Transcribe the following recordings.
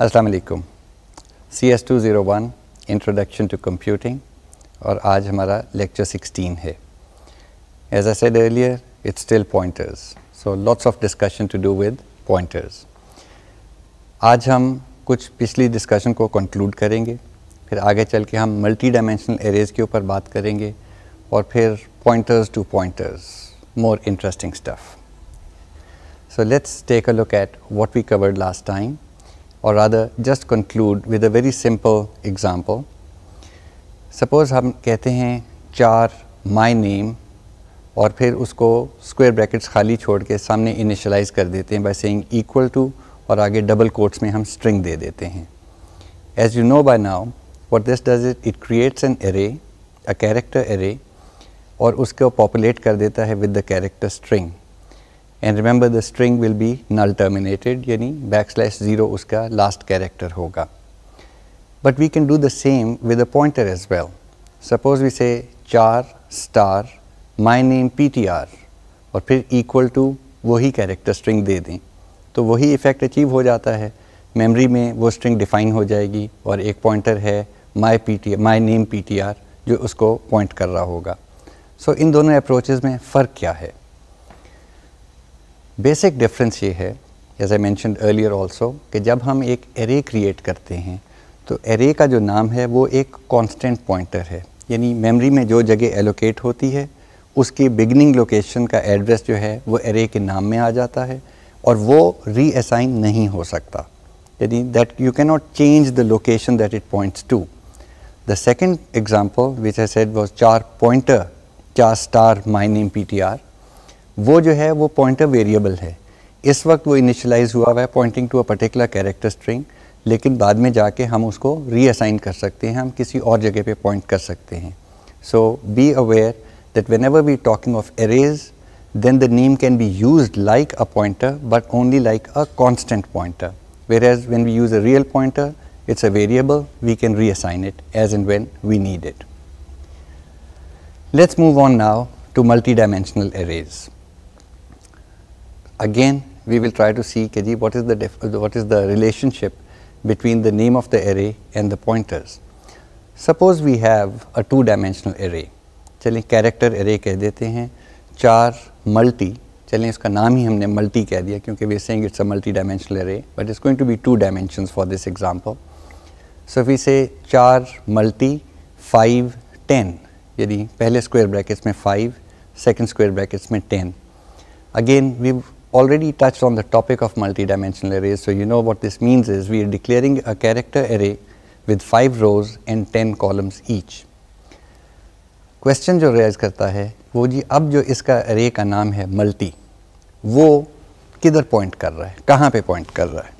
अस्सलाम वालेकुम C S two zero one introduction to computing और आज हमारा लेक्चर 16 है। As I said earlier it's still pointers so lots of discussion to do with pointers आज हम कुछ पिछली डिस्कशन को कंक्लूड करेंगे, फिर आगे चल के हम मल्टी डायमेंशनल एरेज के ऊपर बात करेंगे, और फिर pointers to pointers more interesting stuff So let's take a look at what we covered last time. Or rather just conclude with a very simple example. Suppose हम कहते हैं चार my name और फिर उसको square brackets खाली छोड़ के सामने initialize कर देते हैं by saying equal to और आगे double quotes में हम string दे देते हैं As you know by now what this does is it creates an array a character array और उसको populate कर देता है with the character string and remember the string will be null terminated यानी बैक स्लैश ज़ीरो उसका last character होगा but we can do the same with a pointer as well suppose we say char star my name P T R और फिर equal to वही character string दे दें। तो वही इफ़ेक्ट अचीव हो जाता है। मेमोरी में वो स्ट्रिंग डिफ़ाइन हो जाएगी और एक पॉइंटर है my P T my name P T R जो उसको पॉइंट कर रहा होगा। सो so, इन दोनों अप्रोचेज़ में फ़र्क क्या है? बेसिक डिफरेंस ये है as I mention earlier also कि जब हम एक एरे क्रिएट करते हैं तो एरे का जो नाम है वो एक कांस्टेंट पॉइंटर है। यानी मेमोरी में जो जगह एलोकेट होती है, उसकी बिगनिंग लोकेशन का एड्रेस जो है, वो एरे के नाम में आ जाता है और वो रीअसाइन नहीं हो सकता। यानी that you can not change the location that it points to the second example which I said was char pointer char star my name P T R वो जो है, वो पॉइंटर वेरिएबल है। इस वक्त वो इनिशलाइज हुआ हुआ है pointing to a particular character string लेकिन बाद में जाके हम उसको रीअसाइन कर सकते हैं, हम किसी और जगह पे पॉइंट कर सकते हैं। So be aware that whenever we talking of arrays then the name can be use like a pointer but only like a constant pointer whereas when we use a real pointer it's a variable we can reassign it as and when we need it let's move on now to multi dimensional arrays again, we will try to see KG what is the what is the relationship between the name of the array and the pointers. Suppose we have a two dimensional array. चलिए character array कह देते हैं। चार multi चलिए इसका नाम ही हमने multi कह दिया, क्योंकि we saying it's a multi dimensional array but it's going to be two dimensions for this example so we say char multi five ten यदि पहले स्क्वायर ब्रैकेट्स में फाइव सेकंड स्क्वायर ब्रैकेट्स में ten again we already touched on the topic of multidimensional arrays, so you know what this means is we are declaring a character array with 5 rows and 10 columns each. Question जो raise करता है वो जी अब जो इसका array का नाम है multi, वो किधर point कर रहा है कहाँ पे point कर रहा है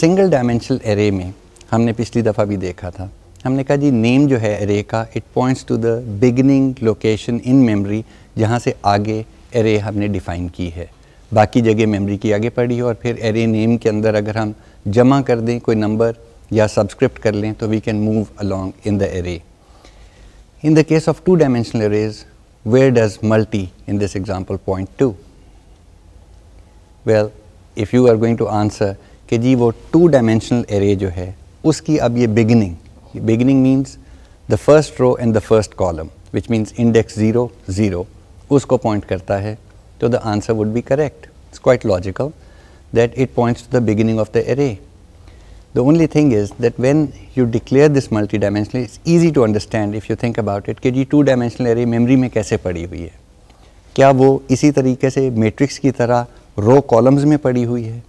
Single dimensional array में हमने पिछली दफ़ा भी देखा था हमने कहा जी नेम जो है array का it points to the beginning location in memory जहाँ से आगे array हमने define की है बाकी जगह मेमोरी की आगे पड़ी हो और फिर एरे नेम के अंदर अगर हम जमा कर दें, कोई नंबर या सब्सक्रिप्ट कर लें तो we can move along in the array in the case of two dimensional arrays where does multi in this example point to well if you are going to answer कि जी वो to dimensional array जो है, उसकी अब ये beginning beginning means the first row and the first column which means index zero zero उसको point करता है। So the answer would be correct. It's quite logical that it points to the beginning of the array. The only thing is that when you declare this multidimensional, it's easy to understand if you think about it कि जी to dimensional array memory में कैसे पड़ी हुई है क्या वो इसी तरीके से मैट्रिक्स की तरह रो कॉलम्स में पड़ी हुई है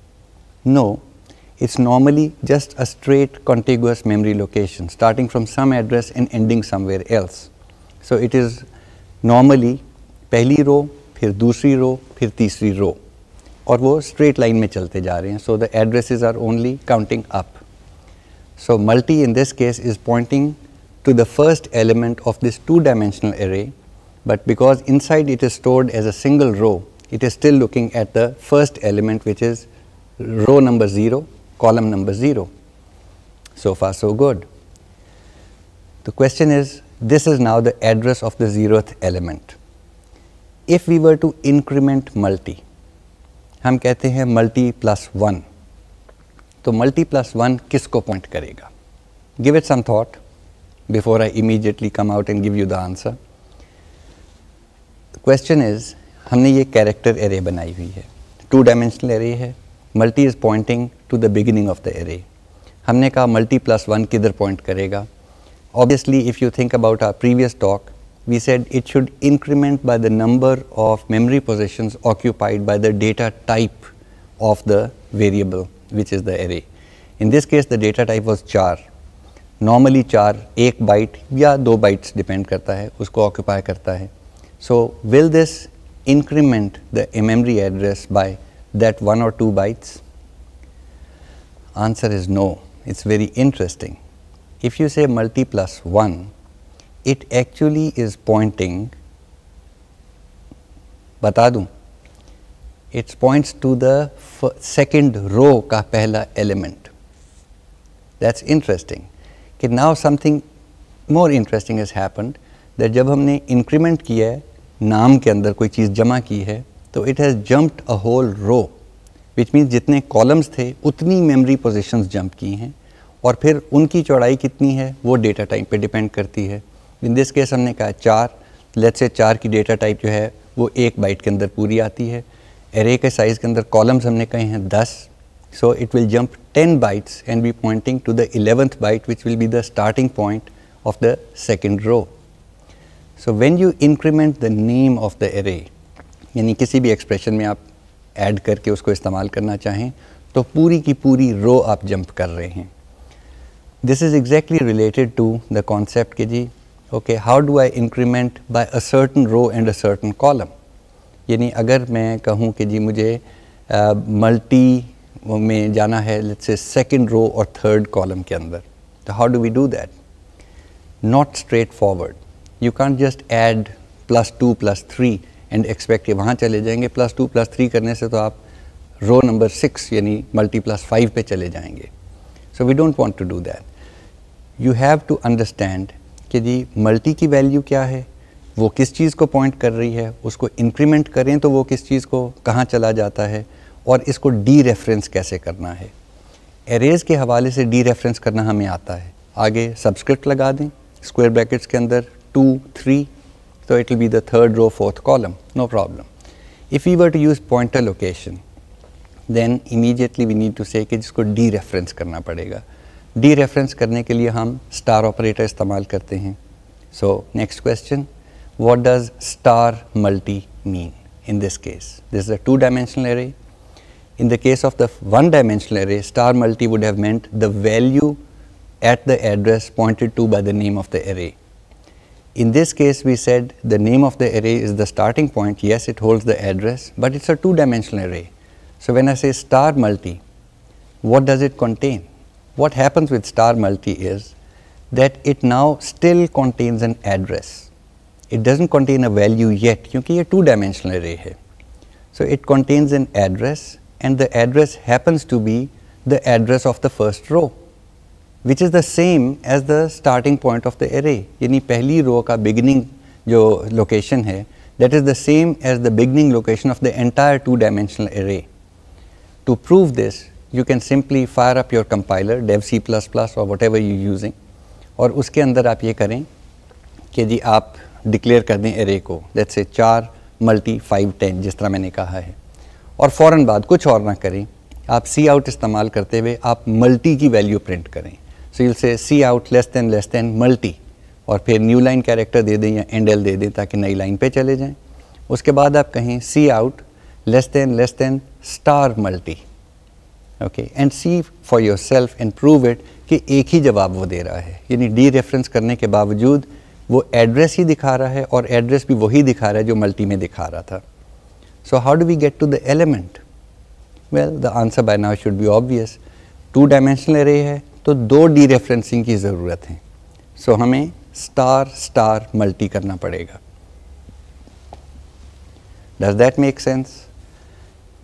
no it's normally just a straight contiguous memory location starting from some address and ending somewhere else. So it is normally पहली रो फिर दूसरी रो फिर तीसरी रो और वो स्ट्रेट लाइन में चलते जा रहे हैं so the addresses are only counting up so multi in this case is pointing to the first element of this two dimensional array but because inside it is stored as a single row it is still looking at the first element which is row number 0 column number 0 so far so good the question is this is now the address of the zeroth element If we were to increment multi हम कहते हैं multi plus one तो multi plus one किसको point करेगा? Give it some thought before I immediately come out and give you the answer question is हमने ये character array बनाई हुई है। टू डायमेंशनल एरे है। Multi is pointing to the beginning of the array हमने कहा multi plus one किधर point करेगा? Obviously if you think about our previous talk we said it should increment by the number of memory positions occupied by the data type of the variable which is the array. In this case the data type was char. Normally char एक byte या दो bytes depend करता है उसको occupy करता है. So will this increment the memory address by that one or two bytes? Answer is no. It's very interesting. If you say multi plus 1, it actually is pointing बता दूँ it's points to the second row का पहला element that's interesting कि now something more interesting is happen that जब हमने increment किया है, नाम के अंदर कोई चीज़ जमा की है तो it has jumped a whole row which means जितने कॉलम्स थे, उतनी मेमरी पोजिशंस जम्प की हैं, और फिर उनकी चौड़ाई कितनी है, वो डेटा टाइम पे डिपेंड करती है। इन दिस केस हमने कहा चार। लेट से चार की डेटा टाइप जो है, वो एक बाइट के अंदर पूरी आती है। एरे के साइज़ के अंदर कॉलम्स हमने कहे हैं दस। So it will jump ten bytes and be pointing to the eleventh byte which will be the starting point of the second row so when you increment the name of the array यानी किसी भी expression में आप add करके उसको इस्तेमाल करना चाहें तो पूरी की पूरी रो आप जंप कर रहे हैं। This is exactly related to the concept के जी। Okay how do I increment by a certain row and a certain column यानी अगर मैं कहूँ कि जी मुझे मल्टी uh, में जाना है लेट्स से रो और थर्ड कॉलम के अंदर तो how do we do that not straightforward you can just add plus two plus three and expect वहाँ चले जाएँगे। प्लस टू प्लस थ्री करने से तो आप रो नंबर सिक्स यानी मल्टी प्लस फाइव पे चले जाएँगे। So we don't want to do that you have to understand कि जी मल्टी की वैल्यू क्या है? वो किस चीज़ को पॉइंट कर रही है? उसको इंक्रीमेंट करें तो वो किस चीज़ को कहाँ चला जाता है? और इसको डी रेफरेंस कैसे करना है? एरेज के हवाले से डी रेफरेंस करना हमें आता है। आगे सब्सक्रिप्ट लगा दें। स्क्वायर ब्रैकेट्स के अंदर टू थ्री तो it will be the third row, fourth column, no problem. If we were to use pointer location, then immediately we need to say कि जिसको dereference करना पड़ेगा। dereference करने के लिए हम star operator इस्तेमाल करते हैं so next question what does star multi mean in this case this is a two dimensional array in the case of the one dimensional array star multi would have meant the value at the address pointed to by the name of the array in this case, we said the name of the array is the starting point. Yes, it holds the address, but it's a two dimensional array. So when I say star multi, what does it contain? What happens with star multi is that it now still contains an address. It doesn't contain a value yet because it's a two dimensional array. So it contains an address and the address happens to be the address of the first row. Which is the same as the starting point of the array यानी पहली रो का beginning जो location है that is the same as the beginning location of the entire two dimensional array to prove this you can simply fire up your compiler Dev C plus plus और whatever you using और उसके अंदर आप ये करें कि जी आप declare कर दें एरे को दैट से चार मल्टी फाइव टेन जिस तरह मैंने कहा है। और फ़ौर बाद कुछ और ना करें। आप सी आउट इस्तेमाल करते हुए आप मल्टी की वैल्यू प्रिंट करें। So you'll say C out less than less than multi और फिर न्यू लाइन कैरेक्टर दे दें या एंड एल दे दें ताकि नई लाइन पे चले जाएँ। उसके बाद आप कहें C out less than less than star multi okay and see for yourself and prove it कि एक ही जवाब वो दे रहा है। यानी डी रेफरेंस करने के बावजूद वो एड्रेस ही दिखा रहा है और एड्रेस भी वही दिखा रहा है जो मल्टी में दिखा रहा था। So how do we get to the element well the answer by now should be obvious two dimensional array है तो दो डी रेफरेंसिंग की ज़रूरत है। सो so, हमें स्टार स्टार मल्टी करना पड़ेगा। Does that make sense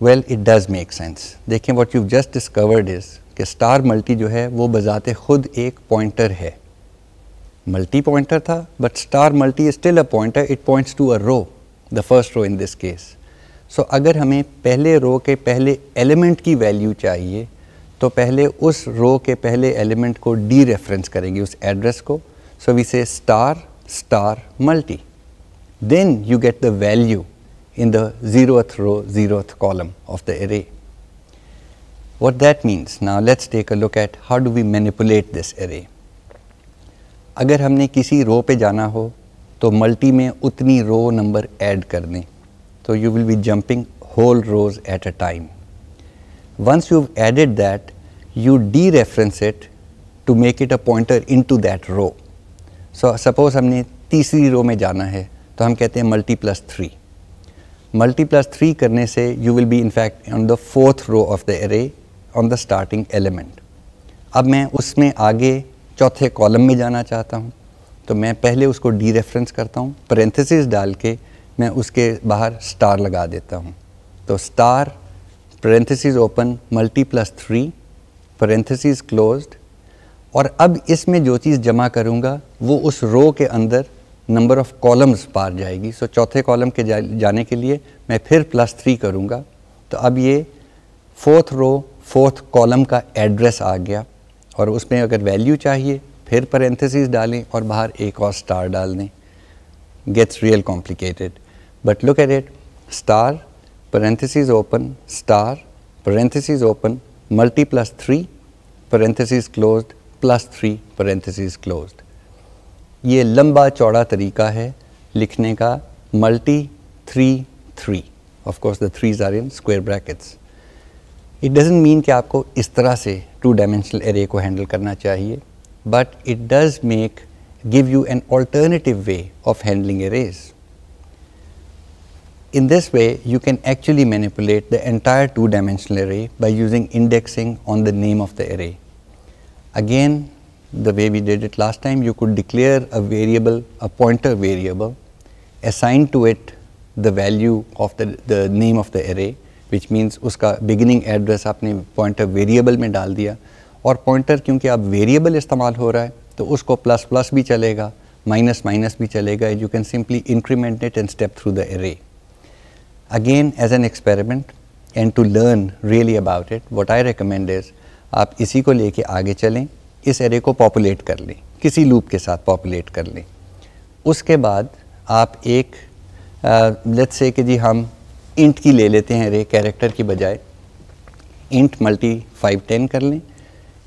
well it does make sense देखें what you just discovered is कि स्टार मल्टी जो है, वो बजाते खुद एक पॉइंटर है। मल्टी पॉइंटर था but star multi is still a pointer it points to a row the first row in this case so अगर हमें पहले रो के पहले एलिमेंट की वैल्यू चाहिए तो पहले उस रो के पहले एलिमेंट को डी रेफरेंस करेंगे, उस एड्रेस को। So we say star star multi then you get the value in the zeroth row, zeroth column of the array. What that means, now let's take a look at how do we manipulate this array. अगर हमने किसी रो पे जाना हो तो multi में उतनी रो number add कर दें तो you will be jumping whole rows at a time once you added that you dereference it to make it a pointer into that row. So suppose हमने तीसरी रो में जाना है तो हम कहते हैं multi plus three multi plus three करने से you will be fact on the fourth row of the array on the starting element अब मैं उसमें आगे चौथे कॉलम में जाना चाहता हूँ। तो मैं पहले उसको डी रेफरेंस करता हूँ। परेंथिस डाल के मैं उसके बाहर स्टार लगा देता हूँ। तो star parenthesis open multi plus three parenthesis closed और अब इसमें जो चीज़ जमा करूँगा, वो उस रो के अंदर नंबर ऑफ़ कॉलम्स पार जाएगी। सो चौथे कॉलम के जा, जाने के लिए मैं फिर प्लस थ्री करूँगा। तो अब ये फोर्थ रो फोर्थ कॉलम का एड्रेस आ गया। और उसमें अगर वैल्यू चाहिए फिर परेंथिस डालें और बाहर एक और स्टार डाल दें gets real complicated but look at it star parentheses open star parentheses open multi plus 3 parenthesis closed plus 3 parenthesis closed. ये लंबा चौड़ा तरीका है लिखने का multi three three of course the threes are in square brackets it doesn't mean कि आपको इस तरह से टू डायमेंशनल एरे को हैंडल करना चाहिए but it does make give you an alternative way of handling arrays In this way, you can actually manipulate the entire two-dimensional array by using indexing on the name of the array. Again, the way we did it last time, you could declare a variable, a pointer variable, assign to it the value of the, the name of the array, which means uska beginning address आपने pointer variable में डाल दिया और pointer क्योंकि अब variable इस्तेमाल हो रहा है तो उसको plus plus भी चलेगा minus minus भी चलेगा you can simply increment it and step through the array. again as an experiment and to learn really about it what I recommend is आप इसी को लेके आगे चलें इस एरे को पॉपुलेट कर लें, किसी लूप के साथ पॉपुलेट कर लें। उसके बाद आप एक लेट्स से कि जी हम इंट की ले लेते हैं एरे कैरेक्टर की बजाय। इंट मल्टी फाइव टेन कर लें।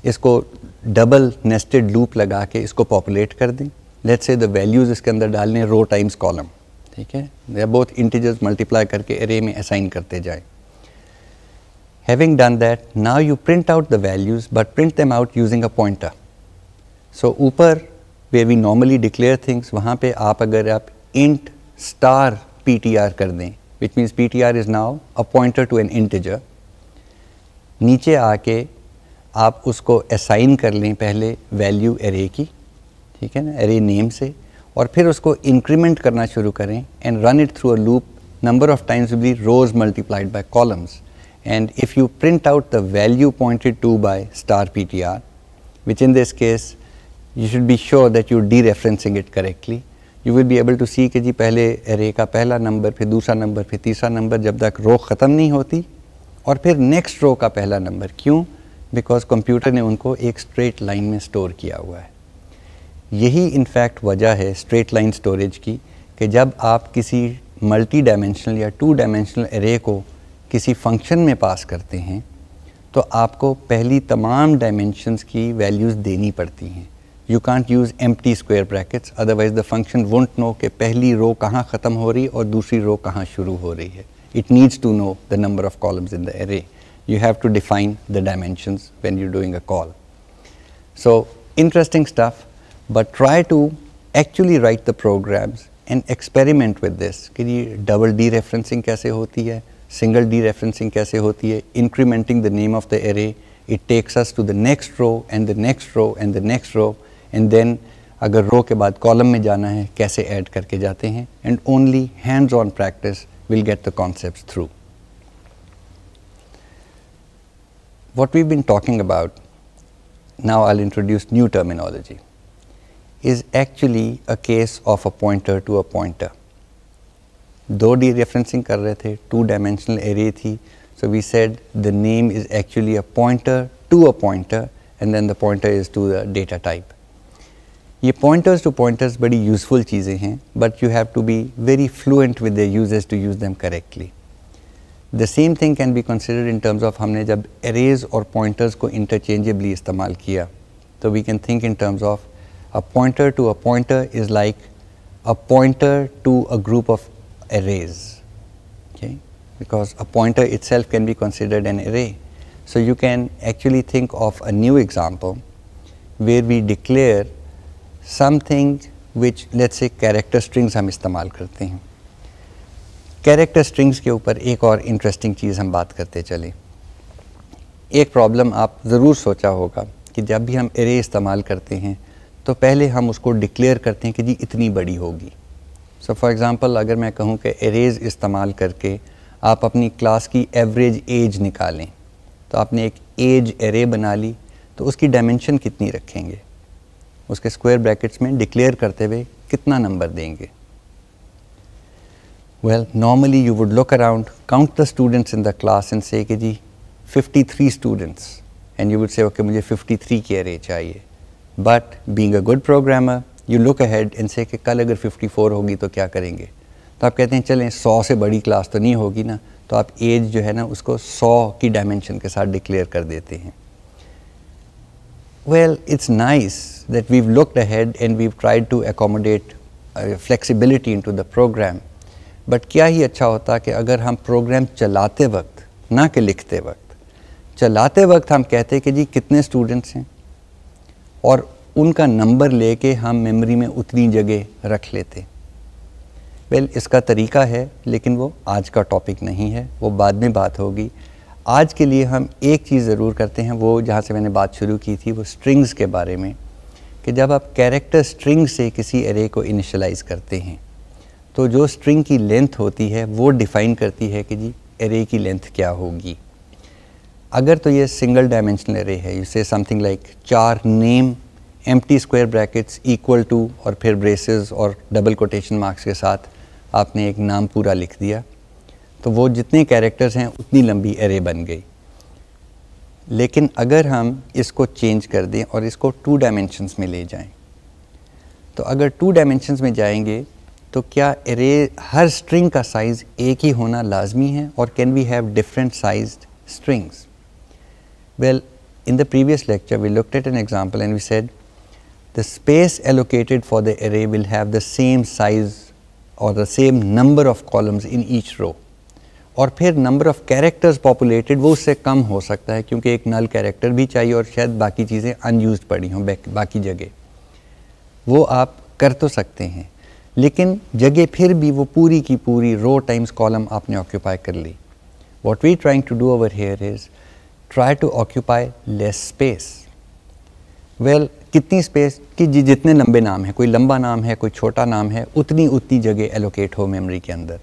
इसको डबल नेस्टेड लूप लगा के इसको पॉपुलेट कर दें। लेट्स से द वैल्यूज़ इसके अंदर डाल लें रो टाइम्स कॉलम ठीक है? या बोथ इंटीजर्स मल्टीप्लाई करके एरे में असाइन करते जाए। Having done that now you print out the values but print them out using a pointer so ऊपर way we normally declare things वहाँ पे आप अगर आप int star P T R कर दें which means P T R is now a pointer to an integer नीचे आके आप उसको असाइन कर लें पहले वैल्यू एरे की, ठीक है ना एरे नेम से, और फिर उसको इंक्रीमेंट करना शुरू करें and run it through a loop number of times will be rows multiplied by columns. And if you print out the value pointed to by star ptr which in this case, you should be sure that you're dereferencing it correctly. You will be able to see कि जी पहले array का पहला number फिर दूसरा number फिर तीसरा number जब तक रो ख़त्म नहीं होती, और फिर नेक्स्ट रो का पहला नंबर क्यों? बिकॉज़ कंप्यूटर ने उनको एक स्ट्रेट लाइन में स्टोर किया हुआ है। यही इनफैक्ट वजह है स्ट्रेट लाइन स्टोरेज की कि जब आप किसी मल्टी डायमेंशनल या टू डायमेंशनल एरे को किसी फ़ंक्शन में पास करते हैं तो आपको पहली तमाम डायमेंशंस की वैल्यूज़ देनी पड़ती हैं। You can't use empty square brackets otherwise the function won't know कि पहली रो कहाँ ख़त्म हो रही और दूसरी रो कहाँ शुरू हो रही है। It needs to know the number of columns in the array you have to define the dimension when you doing a call so interesting stuff but try to actually write the programs and experiment with this कि double dereferencing कैसे होती है? Single dereferencing कैसे होती है incrementing the name of the array it takes us to the next row and the next row and the next row and then अगर row के बाद कॉलम में जाना है, कैसे ऐड करके जाते हैं and only hands on practice will get the concept through what we been talking about now I introduce new terminology is actually a case of a pointer to a pointer दो dereferencing कर रहे थे two dimensional array थी so we said the name is actually a pointer to a pointer and then the pointer is to the data type. ये pointers to pointers बड़ी useful चीज़ें हैं but you have to be very fluent with their uses to use them correctly. The same thing can be considered in terms of हमने जब arrays और pointers को interchangeably इस्तेमाल किया तो we can think in terms of a pointer to a pointer is like a pointer to a group of arrays okay because a pointer itself can be considered an array so you can actually think of a new example where we declare something which let's say character strings हम इस्तेमाल करते हैं character strings के ऊपर एक और interesting चीज़ हम बात करते चले एक प्रॉब्लम आप ज़रूर सोचा होगा कि जब भी हम एरे इस्तेमाल करते हैं तो पहले हम उसको डिक्लेयर करते हैं कि जी इतनी बड़ी होगी सो फॉर एग्ज़ाम्पल अगर मैं कहूँ कि एरेज इस्तेमाल करके आप अपनी क्लास की एवरेज एज निकालें तो आपने एक एज एरे बना ली तो उसकी डायमेंशन कितनी रखेंगे? उसके स्क्वायर ब्रैकेट्स में डिक्लेयर करते हुए कितना नंबर देंगे? Well normally you would look around count the students in the class and say कि जी 53 students and you would say okay मुझे 53 की एरे चाहिए. But being a good programmer you look ahead इनसे कि कल अगर 54 होगी तो क्या करेंगे? तो आप कहते हैं, चलें 100 से बड़ी क्लास तो नहीं होगी ना? तो आप एज जो है ना, उसको 100 की डायमेंशन के साथ डिक्लेयर कर देते हैं। Well it's nice that we've looked ahead and we've tried to accommodate flexibility into the program but क्या ही अच्छा होता कि अगर हम प्रोग्राम चलाते वक्त, ना कि लिखते वक्त, चलाते वक्त हम कहते कि जी कितने स्टूडेंट्स हैं? और उनका नंबर लेके हम मेमोरी में उतनी जगह रख लेते। वेल well, इसका तरीका है लेकिन वो आज का टॉपिक नहीं है वो बाद में बात होगी। आज के लिए हम एक चीज़ ज़रूर करते हैं वो जहाँ से मैंने बात शुरू की थी वो स्ट्रिंग्स के बारे में कि जब आप कैरेक्टर स्ट्रिंग से किसी एरे को इनिशलाइज करते हैं तो जो स्ट्रिंग की लेंथ होती है वो डिफ़ाइन करती है कि जी एरे की लेंथ क्या होगी। अगर तो ये सिंगल डायमेंशनल एरे है you say something like char name empty square brackets equal to और फिर ब्रेसेस और डबल कोटेशन मार्क्स के साथ आपने एक नाम पूरा लिख दिया। तो वो जितने कैरेक्टर्स हैं, उतनी लंबी एरे बन गई। लेकिन अगर हम इसको चेंज कर दें और इसको टू डायमेंशंस में ले जाएँ तो अगर टू डायमेंशंस में जाएँगे तो क्या एरे हर स्ट्रिंग का साइज़ एक ही होना लाजमी है और can we have different size strings well in the previous lecture we looked at an example and we said the space allocated for the array will have the same size or the same number of columns in each row. और फिर number of characters populated वो उससे कम हो सकता है क्योंकि एक नल character भी चाहिए और शायद बाकी चीज़ें अनयूज पड़ी हों, बाकी जगह। वो आप कर तो सकते हैं, लेकिन जगह फिर भी वो पूरी की पूरी रो टाइम्स कॉलम आपने ऑक्यूपाई कर ली। What we trying to do over here is try to occupy less space well कितनी स्पेस कि जी, जितने लंबे नाम हैं, कोई लंबा नाम है, कोई छोटा नाम है, उतनी उतनी जगह एलोकेट हो मेमोरी के अंदर।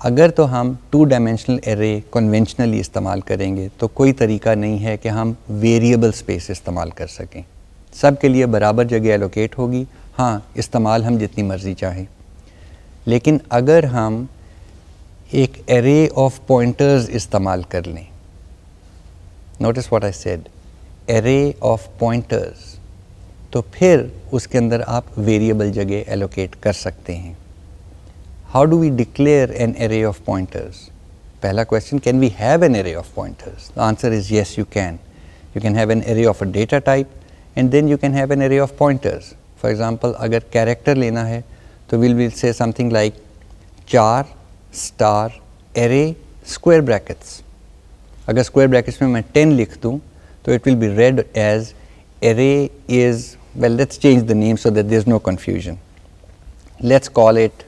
अगर तो हम टू डायमेंशनल एरे कन्वेंशनली इस्तेमाल करेंगे तो कोई तरीका नहीं है कि हम वेरिएबल स्पेस इस्तेमाल कर सकें। सब के लिए बराबर जगह एलोकेट होगी। हाँ इस्तेमाल हम जितनी मर्ज़ी चाहें। लेकिन अगर हम एक एरे ऑफ़ पॉइंटर्स इस्तेमाल कर लें notice what I said array of pointers तो फिर उसके अंदर आप वेरिएबल जगह एलोकेट कर सकते हैं। How do we declare an array of pointers पहला question can we have an array of pointers the answer is yes you can you can have an array of a data type and then you can have an array of pointers for example अगर character लेना है तो will will say something like char star array square brackets अगर square brackets में मैं ten लिख दूँ So it will be read as array is, well, let's change the name so that there's no confusion. Let's call it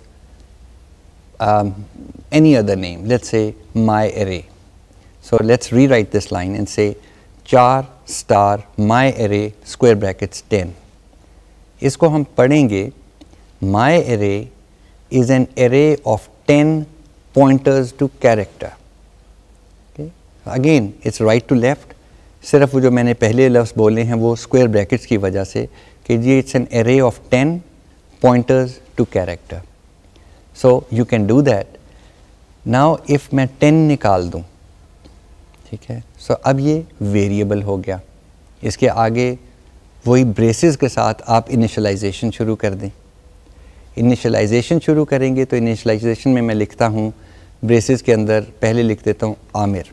um, any other name. Let's say my array. So let's rewrite this line and say char star my array square brackets 10. इसको हम पढ़ेंगे my array is an array of 10 pointers to character. Okay. Again, it's right to left. सिर्फ़ वो जो मैंने पहले लफ्ज़ बोले हैं वो स्क्वायर ब्रैकेट्स की वजह से कि जी it's an array of ten pointers to character so you can do that now if मैं टेन निकाल दूँ ठीक ठीक है? सो so, अब ये वेरिएबल हो गया। इसके आगे वही ब्रेसेस के साथ आप इनिशलाइजेशन शुरू कर दें। इनिशलाइजेशन शुरू करेंगे तो इनिशलाइजेशन में मैं लिखता हूँ ब्रेसेस के अंदर पहले लिख देता हूँ आमिर।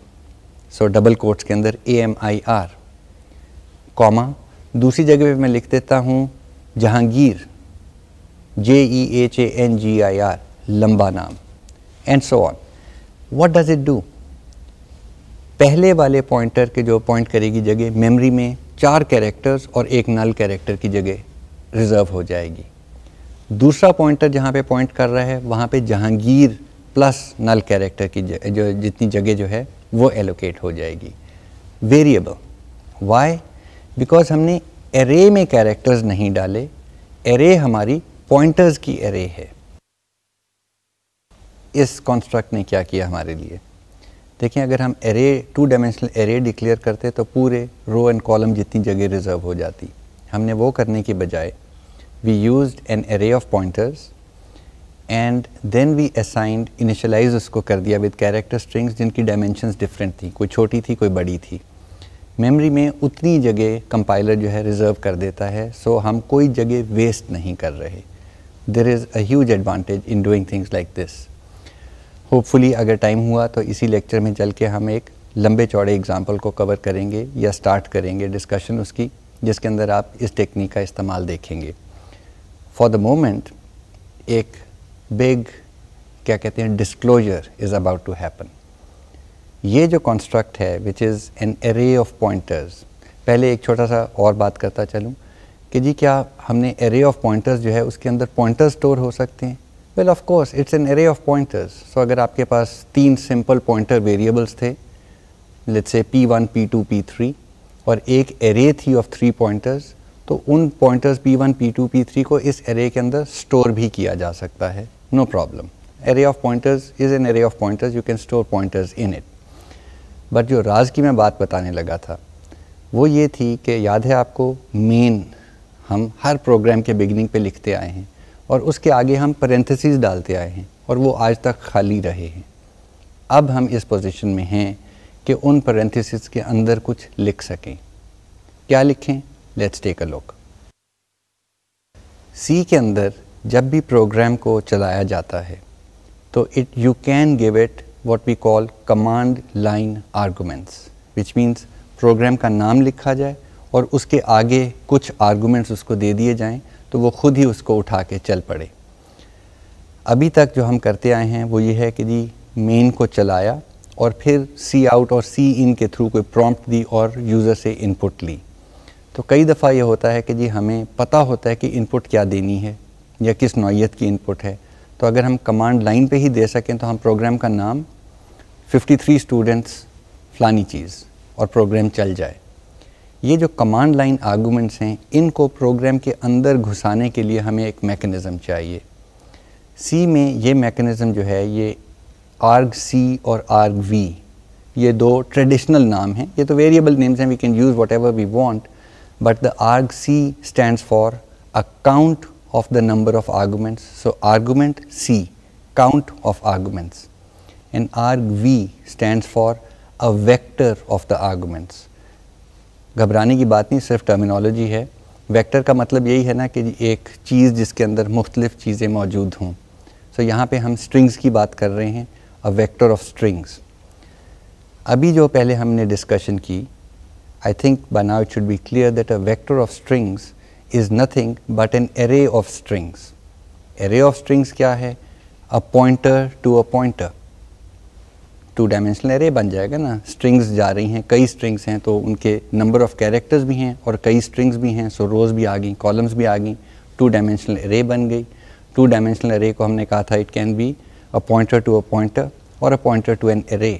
सो डबल कोट्स के अंदर A M I R comma दूसरी जगह पे मैं लिख देता हूँ Jahangir J E H A N G I R लंबा नाम and so on what does it do पहले वाले पॉइंटर के जो पॉइंट करेगी जगह मेमोरी में चार कैरेक्टर्स और एक नल कैरेक्टर की जगह रिज़र्व हो जाएगी. दूसरा पॉइंटर जहाँ पे पॉइंट कर रहा है, वहाँ पे जहांगीर प्लस नल कैरेक्टर की जो जितनी जगह जो है वो एलोकेट हो जाएगी। वेरिएबल वाई बिकॉज़ हमने एरे में कैरेक्टर्स नहीं डाले। एरे हमारी पॉइंटर्स की एरे है। इस कॉन्स्ट्रक्ट ने क्या किया हमारे लिए? देखें अगर हम array two dimensional array declare करते तो पूरे रो एंड कॉलम जितनी जगह रिज़र्व हो जाती। हमने वो करने की बजाय we use an array of pointers and then we assigned initialise उसको कर दिया विद कैरेक्टर स्ट्रिंग्स जिनकी डायमेंशंस डिफरेंट थी कोई छोटी थी कोई बड़ी थी मेमोरी में उतनी जगह कंपाइलर जो है रिज़र्व कर देता है सो so हम कोई जगह वेस्ट नहीं कर रहे there is a huge advantage in doing things like this hopefully अगर टाइम हुआ तो इसी लेक्चर में चल के हम एक लंबे चौड़े एग्ज़ाम्पल को कवर करेंगे या स्टार्ट करेंगे डिस्कशन उसकी जिसके अंदर आप इस टेक्निक का इस्तेमाल देखेंगे फॉर द मोमेंट एक बिग क्या कहते हैं disclosure is about to happen ये जो कॉन्स्ट्रक्ट है which is an array of pointers पहले एक छोटा सा और बात करता चलूँ कि जी क्या हमने एरे ऑफ़ पॉइंटर्स जो है, उसके अंदर पॉइंटर्स स्टोर हो सकते हैं? Well of course it's an array of pointers so अगर आपके पास तीन सिंपल पॉइंटर वेरिएबल्स थे let's say P one P two P three और एक एरे थी ऑफ़ थ्री पॉइंटर्स तो उन pointers P one P two P three को इस एरे के अंदर स्टोर भी किया जा सकता है। No problem array of pointers is an array of pointers you can store pointers in it but जो राज की मैं बात बताने लगा था, वो ये थी कि याद है आपको मेन हम हर प्रोग्राम के बिगिनिंग पे लिखते आए हैं और उसके आगे हम परेंथेसिस डालते आए हैं और वो आज तक खाली रहे हैं। अब हम इस पोजीशन में हैं कि उन परेंथेसिस के अंदर कुछ लिख सकें। क्या लिखें? Let's take a look C के अंदर जब भी प्रोग्राम को चलाया जाता है तो it you can give it what we call command line arguments which means program का नाम लिखा जाए और उसके आगे कुछ आर्गूमेंट्स उसको दे दिए जाएँ तो वो खुद ही उसको उठा के चल पड़े। अभी तक जो हम करते आए हैं, वो ये है कि जी मेन को चलाया और फिर सी आउट और सी इन के थ्रू कोई प्रॉम्प्ट दी और यूज़र से इनपुट ली। तो कई दफ़ा ये होता है कि जी हमें पता होता है कि इनपुट क्या देनी है या किस नौीयत की इनपुट है। तो अगर हम कमांड लाइन पे ही दे सकें तो हम प्रोग्राम का नाम 53 स्टूडेंट्स फ़लानी चीज़ और प्रोग्राम चल जाए। ये जो कमांड लाइन आर्गूमेंट्स हैं, इनको प्रोग्राम के अंदर घुसाने के लिए हमें एक मेकनिज़म चाहिए। सी में ये मेकनिज़म जो है, ये आर्ग सी और आर्ग वी ये दो ट्रेडिशनल नाम हैं। ये तो वेरिएबल नेम्स हैं we can use whatever we want but the arg C stand for a count of the number of arguments so argument C count of arguments and arg V stand for a vector of the arguments घबराने की बात नहीं सिर्फ़ terminology है। Vector का मतलब यही है ना कि एक चीज़ जिसके अंदर मुख्तलिफ़ चीज़ें मौजूद हों। सो so, यहाँ पे हम स्ट्रिंग्स की बात कर रहे हैं अ वेक्टर ऑफ़ स्ट्रिंग्स अभी जो पहले हमने डिस्कशन की I think by now it should be clear that a vector of strings is nothing but an array of strings array of strings क्या है? A pointer to a pointer two dimensional array बन जाएगा ना। Strings जा रही हैं, कई strings हैं तो उनके नंबर ऑफ़ कैरेक्टर्स भी हैं और कई स्ट्रिंग्स भी हैं सो रोज़ भी आ गई कॉलम्स भी आ गई। टू डायमेंशनल एरे बन गई। टू डायमेंशनल एरे को हमने कहा था it can be a pointer to a pointer और a pointer to an array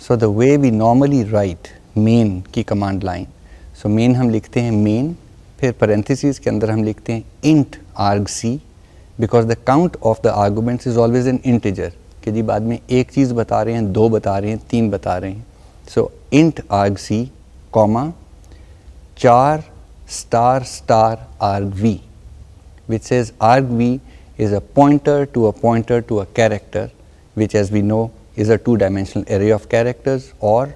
so the way we normally write main की कमांड लाइन सो मेन हम लिखते हैं मेन फिर परेंथिस के अंदर हम लिखते हैं int arg C because the count of the arguments is always an integer कि जी बाद में एक चीज़ बता रहे हैं, दो बता रहे हैं, तीन बता रहे हैं. So int arg C comma char star star arg V which says arg v is a pointer to a pointer to a character, which as we know is a two dimensional array of characters, or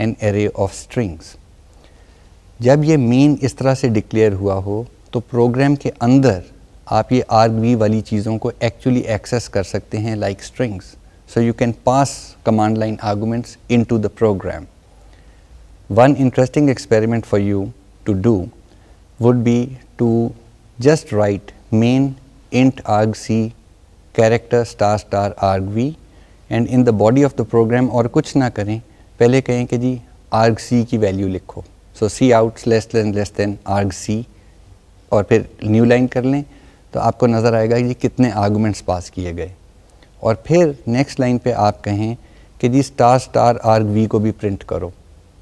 an array of strings जब ये mean इस तरह से declare हुआ हो तो programme के अंदर आप ये आर वी वाली चीज़ों को एक्चुअली एक्सेस कर सकते हैं like strings so you can pass command line arguments into the program one interesting experiment for you to do would be to just write main int argc character star star argv and in the body of the program और कुछ ना करें पहले कहें कि जी आर्ग सी की value लिखो। So C out less than less than arg C और फिर न्यू लाइन कर लें तो आपको नज़र आएगा कि कितने आर्गूमेंट्स पास किए गए। और फिर नेक्स्ट लाइन पे आप कहें कि जी स्टार स्टार आर्ग वी को भी प्रिंट करो।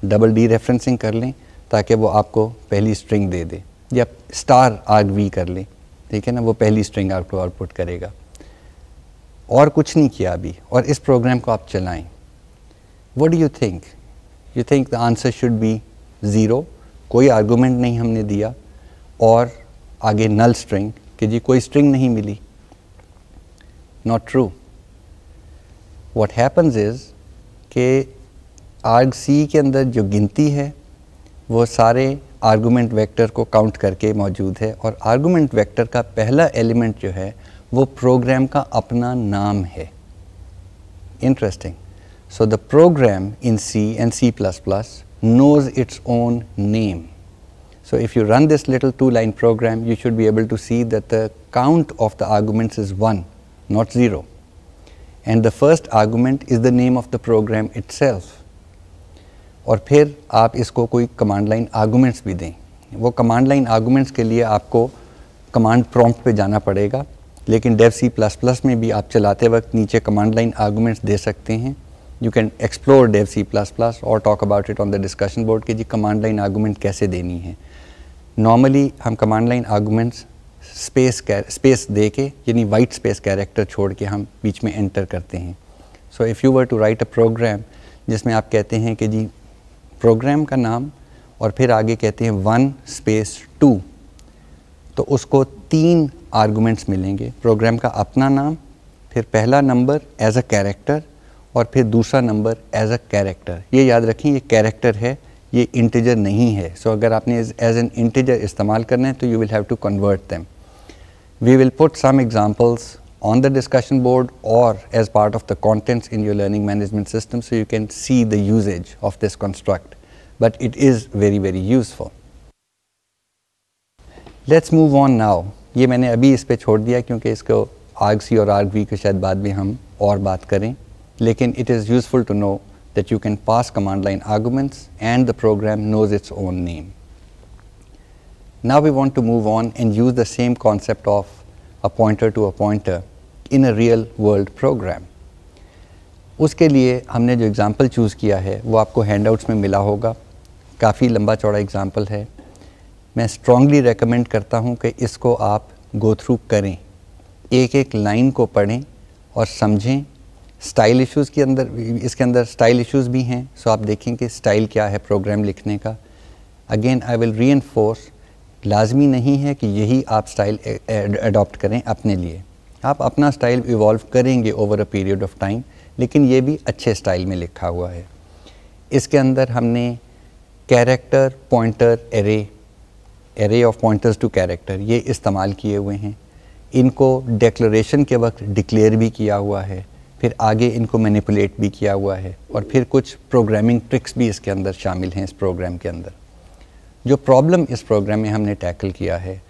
डबल डी रेफरेंसिंग कर लें, ताकि वो आपको पहली स्ट्रिंग दे दे। या स्टार आर्ग वी कर लें। ठीक है ना? वो पहली स्ट्रिंग आपको आउटपुट करेगा। और कुछ नहीं किया अभी। और इस प्रोग्राम को आप चलाएँ। What do you think you think the answer should be zero कोई आर्गूमेंट नहीं हमने दिया। और आगे नल स्ट्रिंग कि जी कोई स्ट्रिंग नहीं मिली। Not true what happens is के आर्ग सी के अंदर जो गिनती है, वो सारे आर्गूमेंट वेक्टर को काउंट करके मौजूद है। और आर्गूमेंट वेक्टर का पहला एलिमेंट जो है, वो प्रोग्राम का अपना नाम है। Interesting So the program in C and C plus plus knows its own name. So if you run this little two line program, you should be able to see that the count of the arguments is 1, not 0. And the first argument is the name of the program itself. और फिर आप इसको कोई command line arguments भी दें वो command line arguments के लिए आपको कमांड प्रॉम्प्ट पे जाना पड़ेगा लेकिन डेव सी प्लस प्लस में भी आप चलाते वक्त नीचे कमांड लाइन आर्गूमेंट्स दे सकते हैं you can explore dev C plus plus और talk about it on the discussion board कि जी कमांड लाइन आर्गूमेंट कैसे देनी है। नॉर्मली हम command line arguments space space दे के यानी वाइट स्पेस कैरेक्टर छोड़ के हम बीच में एंटर करते हैं। So if you were to write a program जिसमें आप कहते हैं कि जी प्रोग्राम का नाम और फिर आगे कहते हैं वन स्पेस टू तो उसको तीन आर्गूमेंट्स मिलेंगे। प्रोग्राम का अपना नाम, फिर पहला नंबर एज अ कैरेक्टर और फिर दूसरा नंबर एज अ कैरेक्टर ये याद रखें ये कैरेक्टर है ये इंटीजर नहीं है. सो so, अगर आपने एज एन इंटीजर इस्तेमाल करना है तो you will have to convert them we will put some examples on the discussion board और as part of the contents in your learning management system so you can see the usage of this construct but it is very very useful let's move on now ये मैंने अभी इस पर छोड़ दिया क्योंकि इसको आर्ग सी और आर्ग वी के शायद बाद में हम और बात करें. लेकिन it is useful to know that you can pass command line arguments and the program knows its own name now we want to move on and use the same concept of a pointer to a pointer in a real world program उसके लिए हमने जो example choose किया है, वो आपको hand outs में मिला होगा। काफ़ी लंबा चौड़ा एग्ज़ाम्पल है। मैं स्ट्रांगली रिकमेंड करता हूँ कि इसको आप गो थ्रू करें। एक एक लाइन को पढ़ें और समझें स्टाइल इश्यूज़ के अंदर, इसके अंदर स्टाइल इश्यूज़ भी हैं। सो आप देखें कि स्टाइल क्या है प्रोग्राम लिखने का। अगेन आई विल री लाजमी नहीं है कि यही आप स्टाइल अडॉप्ट करें अपने लिए। आप अपना स्टाइल इवॉल्व करेंगे over a period of time लेकिन ये भी अच्छे स्टाइल में लिखा हुआ है। इसके अंदर हमने character pointer array array of pointers to character ये इस्तेमाल किए हुए हैं। इनको डेक्लरेशन के वक्त डिक्लेयर भी किया हुआ है। फिर आगे इनको मैनिपुलेट भी किया हुआ है और फिर कुछ प्रोग्रामिंग ट्रिक्स भी इसके अंदर शामिल हैं इस प्रोग्राम के अंदर। जो प्रॉब्लम इस प्रोग्राम में हमने टैकल किया है,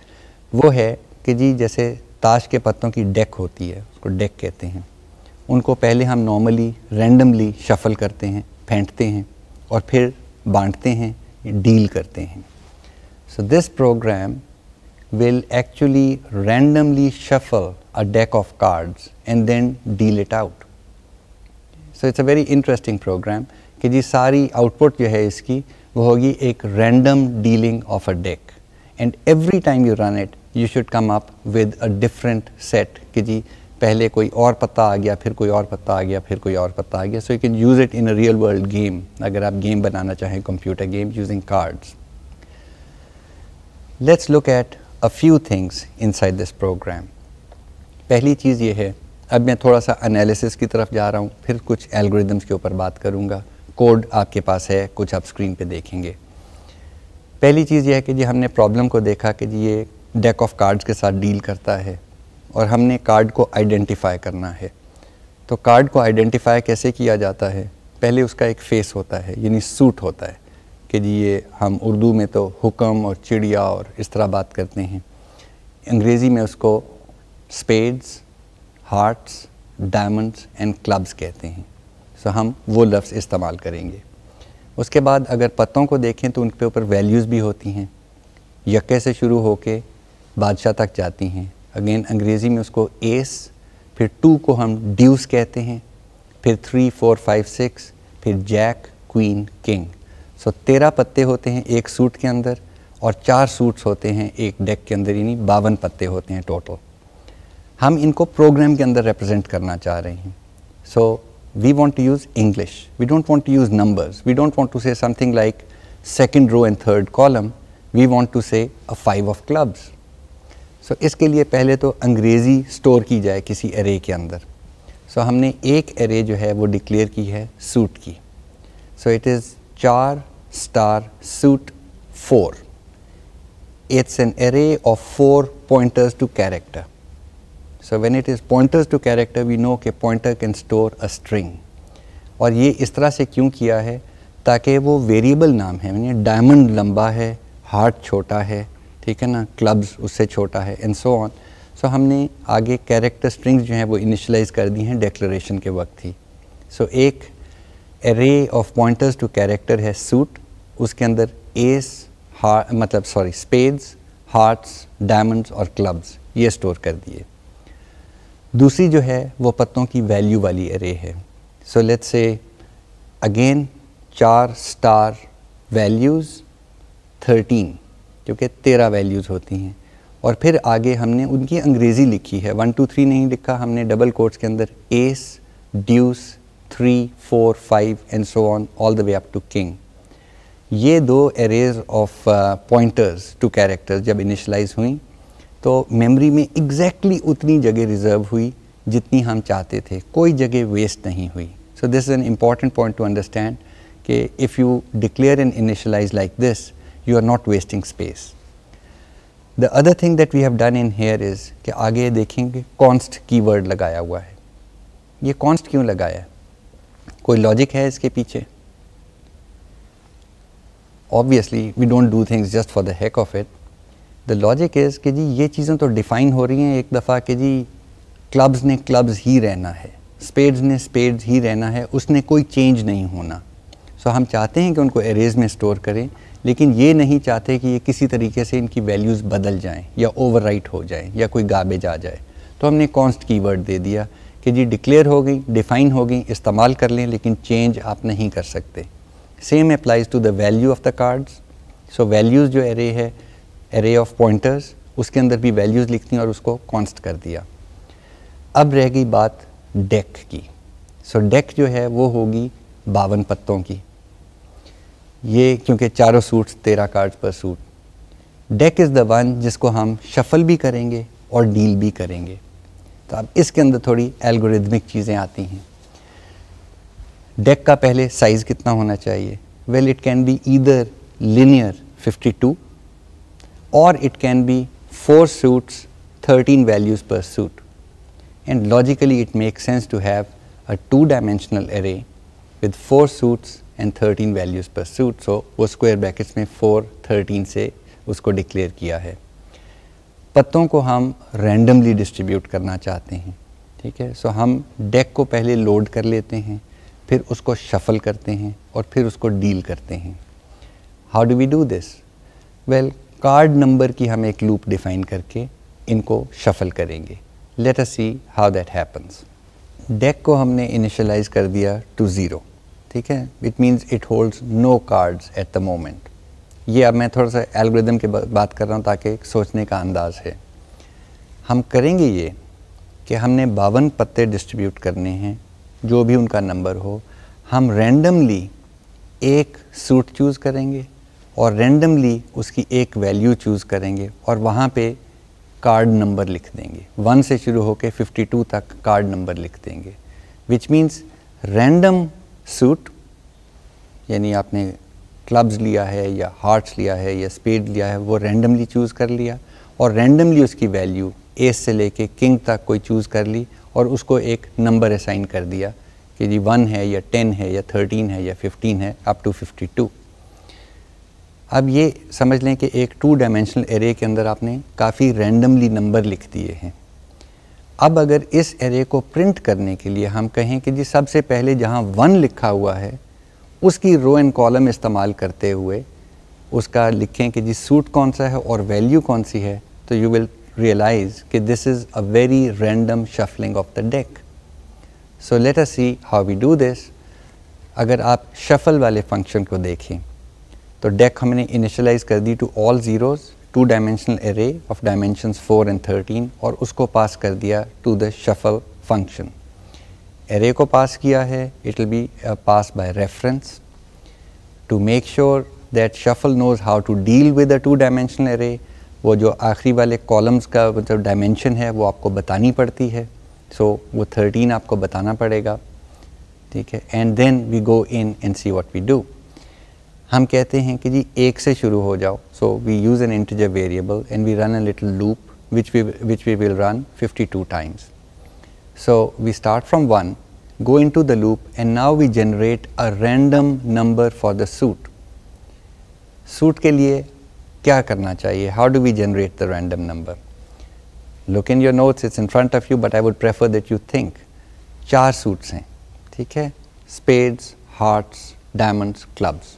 वो है कि जी जैसे ताश के पत्तों की डेक होती है, उसको डेक कहते हैं। उनको पहले हम नॉर्मली रैंडमली शफल करते हैं, फेंटते हैं और फिर बांटते हैं डील करते हैं। So this program will actually randomly shuffle a deck of cards and then deal it out so it's a very interesting program कि जी सारी आउटपुट जो है इसकी, वो होगी एक random dealing of a deck and every time you run it you should come up with a different set कि जी पहले कोई और पत्ता आ गया, फिर कोई और पत्ता आ गया, फिर कोई और पत्ता आ गया। So you can use it in a real world game अगर आप गेम बनाना चाहें computer game using cards let's look at a few things inside this program पहली चीज़ ये है अब मैं थोड़ा सा एनालिसिस की तरफ़ जा रहा हूँ, फिर कुछ एल्गोरिदम्स के ऊपर बात करूँगा। कोड आपके पास है, कुछ आप स्क्रीन पे देखेंगे। पहली चीज़ यह है कि जी हमने प्रॉब्लम को देखा कि जी ये डेक ऑफ़ कार्ड्स के साथ डील करता है और हमने कार्ड को आइडेंटिफाई करना है। तो कार्ड को आइडेंटिफाई कैसे किया जाता है? पहले उसका एक फेस होता है, यानी सूट होता है कि जी ये हम उर्दू में तो हुक्म और चिड़िया और इस तरह बात करते हैं। अंग्रेज़ी में उसको spades hearts diamonds and clubs कहते हैं। सो हम वो लफ्ज़ इस्तेमाल करेंगे। उसके बाद अगर पत्तों को देखें तो उनके ऊपर वैल्यूज़ भी होती हैं। यक्के से शुरू होके बादशाह तक जाती हैं। अगेन अंग्रेज़ी में उसको एस, फिर टू को हम ड्यूस कहते हैं। फिर थ्री, फोर, फाइव, सिक्स, फिर जैक, क्वीन, किंग। सो तेरह पत्ते होते हैं एक सूट के अंदर और चार सूट्स होते हैं एक डेक के अंदर, यानी बावन पत्ते होते हैं टोटल हम इनको प्रोग्राम के अंदर रिप्रेजेंट करना चाह रहे हैं। So we want to use English we don't want to use numbers we don't want to say something like second row and third column we want to say a five of clubs so इसके लिए पहले तो अंग्रेज़ी store की जाए किसी array के अंदर। सो so, हमने एक एरे जो है वो डिक्लेयर की है सूट की। So it is char star suit four it's an array of four pointers to character. So when it is pointers to character, we know कि pointer can store a string. और ये इस तरह से क्यों किया है? ताकि वो वेरिएबल नाम है यानी डायमंड लंबा है हार्ट छोटा है ठीक है ना? क्लब्स उससे छोटा है एंड सो ऑन सो हमने आगे कैरेक्टर स्ट्रिंग्स जो हैं वो इनिशलाइज कर दी हैं डेक्लरेशन के वक्त ही. सो so, एक array of pointers to character है सूट उसके अंदर एस हार मतलब सॉरी स्पेड्स हार्ट्स डायमंड्स और क्लब्स ये स्टोर कर दिए। दूसरी जो है, वो पत्तों की वैल्यू वाली एरे है। So let's say again char star values thirteen क्योंकि तेरह वैल्यूज़ होती हैं। और फिर आगे हमने उनकी अंग्रेज़ी लिखी है। वन टू थ्री नहीं लिखा, हमने डबल कोट्स के अंदर ace deuce three four five and so on all the way up to king ये दो arrays of pointers to characters जब इनिशलाइज हुई तो मेमोरी में एग्जैक्टली exactly उतनी जगह रिज़र्व हुई जितनी हम चाहते थे। कोई जगह वेस्ट नहीं हुई। So this is an important point to understand कि if you declare and initialize like this you are not wasting space the other thing that we have done in here is कि आगे देखेंगे const की word लगाया हुआ है। ये const क्यों लगाया? है कोई लॉजिक है इसके पीछे? Obviously we don't do things just for the heck of it the logic is कि जी ये चीज़ें तो डिफ़ाइन हो रही हैं एक दफ़ा कि जी क्लब्स ने क्लब्स ही रहना है स्पेड्स ने स्पेड्स ही रहना है उसने कोई चेंज नहीं होना। सो so, हम चाहते हैं कि उनको एरेज में स्टोर करें लेकिन ये नहीं चाहते कि ये किसी तरीके से इनकी वैल्यूज़ बदल जाएँ या ओवरराइट हो जाएँ या कोई गाबेज आ जाए। तो हमने कॉन्स्ट कीवर्ड दे दिया कि जी डिक्लेयर हो गई डिफ़ाइन हो गई इस्तेमाल कर लें लेकिन चेंज आप नहीं कर सकते। Same applies to the value of the cards so values जो एरे है एरे ऑफ़ पॉइंटर्स उसके अंदर भी वैल्यूज़ लिखती हैं और उसको कॉन्स्ट कर दिया। अब रह गई बात डेक की। सो so, डेक जो है वो होगी बावन पत्तों की। ये क्योंकि चारों सूट्स तेरह cards per suit deck is the one जिसको हम शफल भी करेंगे और डील भी करेंगे। तो अब इसके अंदर थोड़ी एल्गोरिदमिक चीज़ें आती हैं। डेक का पहले साइज़ कितना होना चाहिए? Well it can be either linear 52 और it can be four suits 13 values per suit and logically it make sense to have a two dimensional array with four suits and 13 values per suit so वो square brackets में 4 13 से उसको declare किया है। पत्तों को हम रैंडमली डिस्ट्रीब्यूट करना चाहते हैं, ठीक है? सो हम डेक को पहले लोड कर लेते हैं, फिर उसको शफल करते हैं और फिर उसको डील करते हैं। How do we do this well card number की हम एक लूप डिफाइन करके इनको शफल करेंगे। Let us see how that happens deck को हमने इनिशलाइज कर दिया टू ज़ीरो ठीक है? It means it holds no cards at the moment ये अब मैं थोड़ा सा एल्गोरिदम की बात कर रहा हूँ ताकि सोचने का अंदाज़ है। हम करेंगे ये कि हमने बावन पत्ते डिस्ट्रीब्यूट करने हैं, जो भी उनका नंबर हो। हम रैंडमली एक सूट चूज़ करेंगे। और रेंडमली उसकी एक वैल्यू चूज़ करेंगे और वहाँ पे कार्ड नंबर लिख देंगे। वन से शुरू होकर 52 तक कार्ड नंबर लिख देंगे। विच मीन्स रैंडम सूट यानी आपने क्लब्स लिया है या हार्ट्स लिया है या स्पेड लिया है, वो रैंडमली चूज़ कर लिया और रैंडमली उसकी वैल्यू एस से लेके किंग तक कोई चूज़ कर ली और उसको एक नंबर असाइन कर दिया कि जी वन है या टेन है या थर्टीन है या फिफ्टीन है अप टू फिफ्टी टू अब ये समझ लें कि एक टू डायमेंशनल एरे के अंदर आपने काफ़ी रैंडमली नंबर लिख दिए हैं। अब अगर इस एरे को प्रिंट करने के लिए हम कहें कि जी सबसे पहले जहाँ वन लिखा हुआ है, उसकी रो एंड कॉलम इस्तेमाल करते हुए उसका लिखें कि जी सूट कौन सा है और वैल्यू कौन सी है तो यू विल रियलाइज़ कि this is a very random shuffling of the deck so let us see how we do this अगर आप शफल वाले फ़ंक्शन को देखें। तो डेक हमने इनिशलाइज कर दी to all zeros two dimensional array of dimensions four and thirteen और उसको पास कर दिया to the shuffle function array को पास किया है it will be pass by reference to make sure that shuffle knows how to deal with a two dimensional array वो जो आखिरी वाले कॉलम्स का मतलब डायमेंशन है वो आपको बतानी पड़ती है. सो so, वो थर्टीन आपको बताना पड़ेगा. ठीक है? And then we go in and see what we do हम कहते हैं कि जी, एक से शुरू हो जाओ। So we use an integer variable and we run a little loop which we which we will run 52 times so we start from one go into the loop and now we generate a random number for the suit suit के लिए क्या करना चाहिए? How do we generate the random number look in your notes it's in front of you but I would prefer that you think चार suits हैं, ठीक है? Spades hearts diamonds clubs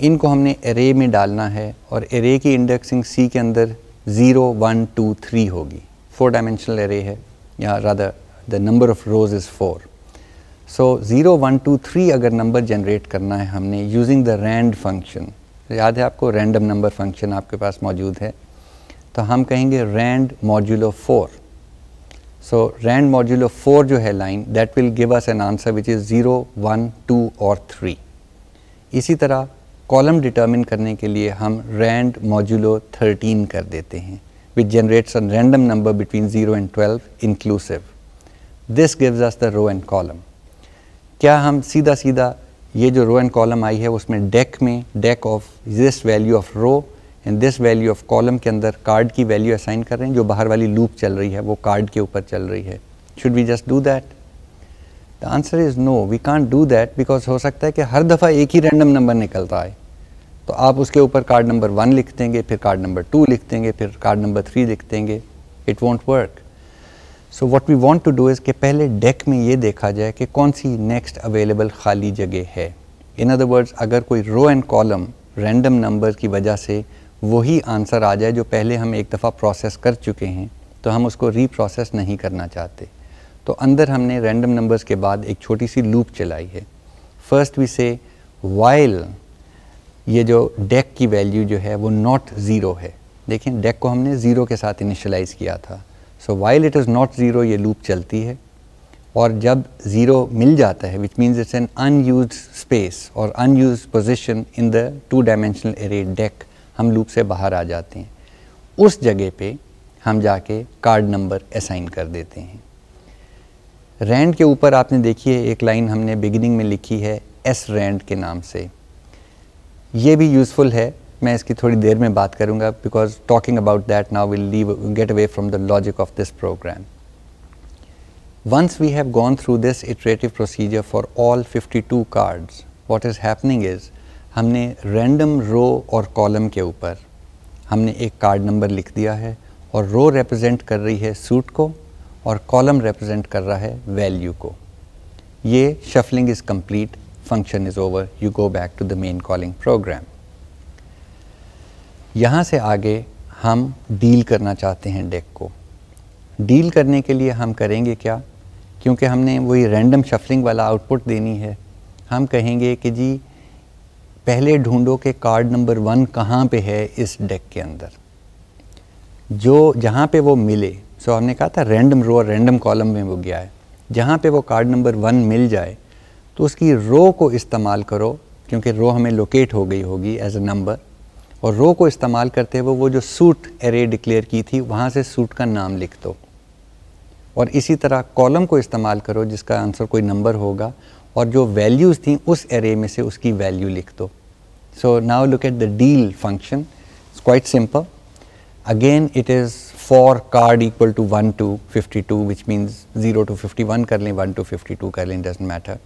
इनको हमने एरे में डालना है और एरे की इंडेक्सिंग सी के अंदर ज़ीरो वन टू थ्री होगी। फोर डायमेंशनल एरे है, या rather the number of rows is four so zero one two three अगर नंबर जनरेट करना है हमने यूजिंग द रैंड फ़ंक्शन याद है आपको रैंडम नंबर फ़ंक्शन आपके पास मौजूद है? तो हम कहेंगे rand modulo four so rand modulo four जो है line that will give us an answer which is zero one two और थ्री इसी तरह कॉलम डिटर्मिन करने के लिए हम रैंड मॉड्यूलो 13 कर देते हैं which generates a random number between 0 and 12 inclusive this gives us the row and column क्या हम सीधा सीधा ये जो रो एंड कॉलम आई है, उसमें डेक में deck of this value of row and this value of column के अंदर कार्ड की वैल्यू असाइन कर रहे हैं, जो बाहर वाली लूप चल रही है, वो कार्ड के ऊपर चल रही है। Should we just do that the answer is no we can't do that because हो सकता है कि हर दफ़ा एक ही रैंडम नंबर निकलता है तो आप उसके ऊपर कार्ड नंबर वन लिख देंगे, फिर कार्ड नंबर टू लिख देंगे, फिर कार्ड नंबर थ्री लिख देंगे। It won't work so what we want to do is कि पहले डेक में ये देखा जाए कि कौन सी नेक्स्ट अवेलेबल खाली जगह है। इन अदर वर्ड्स अगर कोई row and column random number की वजह से वही आंसर आ जाए जो पहले हम एक दफ़ा प्रोसेस कर चुके हैं तो हम उसको रीप्रोसेस नहीं करना चाहते। तो अंदर हमने रैंडम नंबर्स के बाद एक छोटी सी लूप चलाई है। फ़र्स्ट वी से वाइल ये जो डेक की वैल्यू जो है, वो नॉट ज़ीरो है। देखें डेक को हमने ज़ीरो के साथ इनिशलाइज किया था। So while it is not zero ये लूप चलती है। और जब ज़ीरो मिल जाता है which means it's an unused space और unused position in the two dimensional array deck हम लूप से बाहर आ जाते हैं। उस जगह पे हम जाके कार्ड नंबर असाइन कर देते हैं। रैंड के ऊपर आपने देखिए, एक लाइन हमने बिगिनिंग में लिखी है एस रैंड के नाम से। ये भी यूज़फुल है। मैं इसकी थोड़ी देर में बात करूँगा because talking about that now will leave get away from the logic of this program Once we have gone through this iterative procedure for all 52 cards, what is happening is हमने random row और column के ऊपर हमने एक card number लिख दिया है और रो रिप्रेजेंट कर रही है सूट को और कॉलम रिप्रेजेंट कर रहा है वैल्यू को। ये shuffling is complete function is over, you go back to the main calling program. यहाँ से आगे हम डील करना चाहते हैं डेक को। डील करने के लिए हम करेंगे क्या? क्योंकि हमने वही रैंडम शफलिंग वाला आउटपुट देनी है। हम कहेंगे कि जी पहले ढूंढो कि कार्ड नंबर वन कहाँ पे है इस डेक के अंदर। जो जहाँ पे वो मिले सो हमने कहा था रैंडम रो और रैंडम कॉलम में वो गया है। जहाँ पे वो कार्ड नंबर वन मिल जाए तो उसकी रो को इस्तेमाल करो, क्योंकि रो हमें लोकेट हो गई होगी एज अ नंबर और रो को इस्तेमाल करते हुए वो जो सूट एरे डिक्लेयर की थी, वहाँ से सूट का नाम लिख दो। और इसी तरह कॉलम को इस्तेमाल करो, जिसका आंसर कोई नंबर होगा, और जो वैल्यूज़ थी उस एरे में से उसकी वैल्यू लिख दो। So now look at the deal function it's quite simple again it is for card equal to one to fifty two which means zero to fifty one कर लें वन टू फिफ्टी टू कर लें doesn't matter